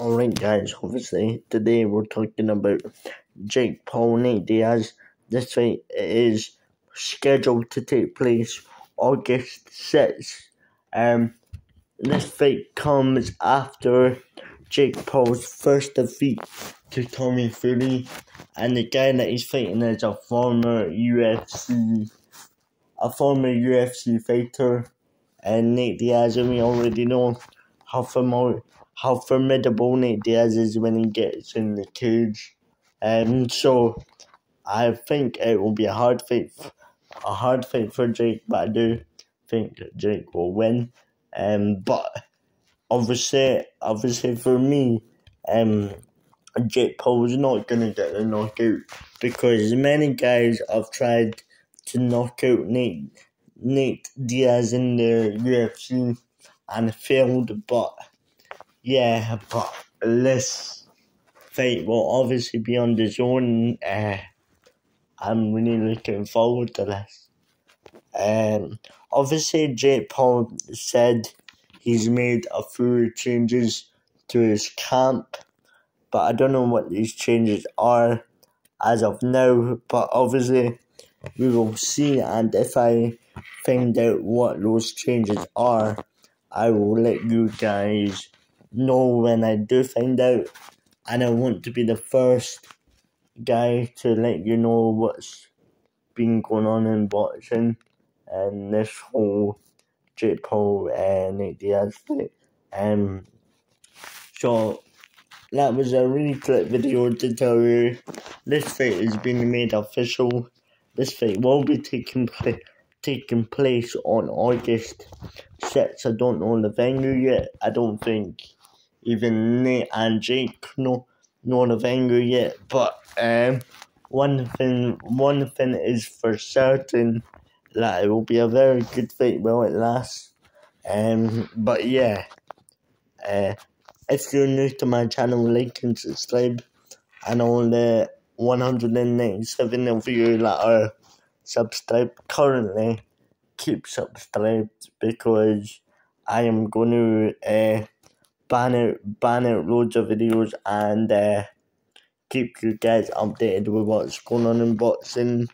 Alright guys, obviously today we're talking about Jake Paul Nate Diaz. This fight is scheduled to take place August 6th. Um, this fight comes after Jake Paul's first defeat to Tommy Fury, and the guy that he's fighting is a former UFC, a former UFC fighter, and Nate Diaz, and we already know how familiar how formidable Nate Diaz is when he gets in the cage. And so I think it will be a hard fight, a hard fight for Jake, but I do think Jake will win. Um, but obviously, obviously for me, um, Jake Paul's not gonna get the knockout because many guys have tried to knock out Nate Nate Diaz in the UFC and failed, but yeah, but this fight will obviously be on DAZN. Uh, I'm really looking forward to this. Um, obviously, Jake Paul said he's made a few changes to his camp, but I don't know what these changes are as of now. But obviously, we will see, and if I find out what those changes are, I will let you guys know when I do find out, and I want to be the first guy to let you know what's been going on in boxing and this whole Jake Paul and Nate Diaz fight. Um, so that was a really quick video to tell you this fight is being made official. This fight will be taking place taking place on August 6th. I don't know the venue yet. I don't think even Nate and Jake know know of venue yet. But um, one thing one thing is for certain that it will be a very good fight while it lasts. Um, but yeah, uh, if you're new to my channel, like and subscribe. And all the 197 of you that are subscribed currently, keep subscribed because I am going to uh, ban out, ban out loads of videos and uh, keep you guys updated with what's going on in boxing.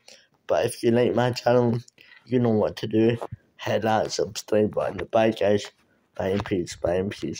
But if you like my channel, you know what to do. Hit that subscribe button. Bye guys. Bye in peace. Bye in peace.